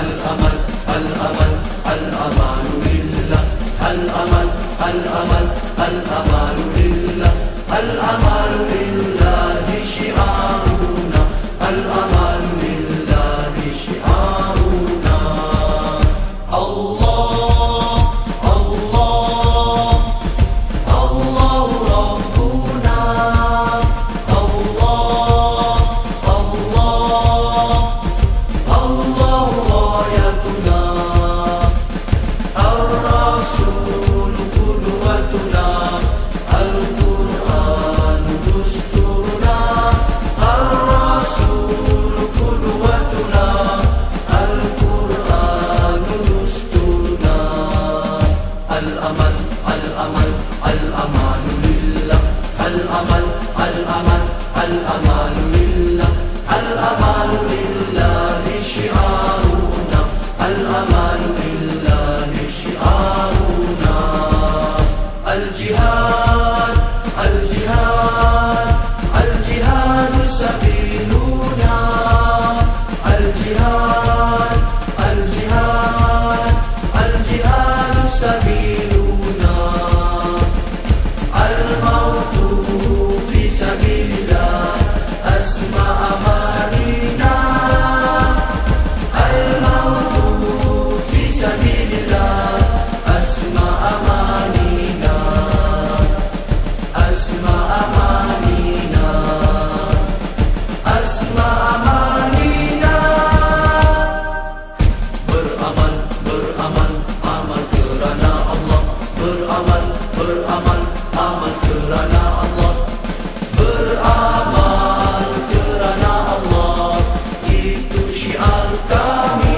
الأمل الأمل الأمان لله الأمل الأمل الأمان لله الأمل الأمان لله الأمل الأمل الأمان لله الأمان لله. Ci arkami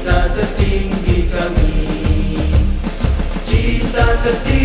Cinta tertinggi kami. Cinta tertinggi